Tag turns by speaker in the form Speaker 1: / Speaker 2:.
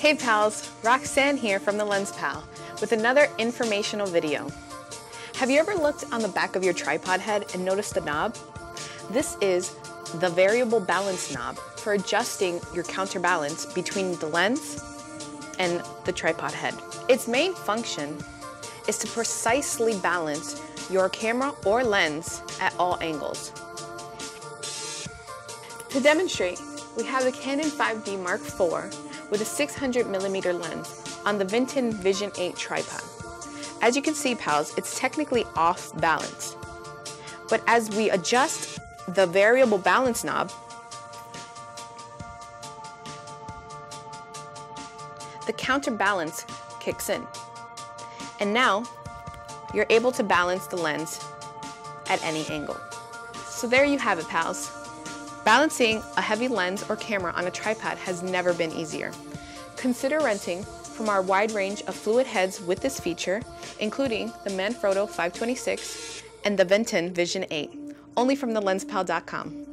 Speaker 1: Hey pals, Roxanne here from the Lens Pal with another informational video. Have you ever looked on the back of your tripod head and noticed the knob? This is the variable balance knob for adjusting your counterbalance between the lens and the tripod head. Its main function is to precisely balance your camera or lens at all angles. To demonstrate, we have the Canon 5D Mark IV with a 600 millimeter lens on the Vinten Vision 8 tripod. As you can see, pals, it's technically off balance. But as we adjust the variable balance knob, the counterbalance kicks in. And now, you're able to balance the lens at any angle. So there you have it, pals. Balancing a heavy lens or camera on a tripod has never been easier. Consider renting from our wide range of fluid heads with this feature, including the Manfrotto 526 and the Vinten Vision 8, only from thelenspal.com.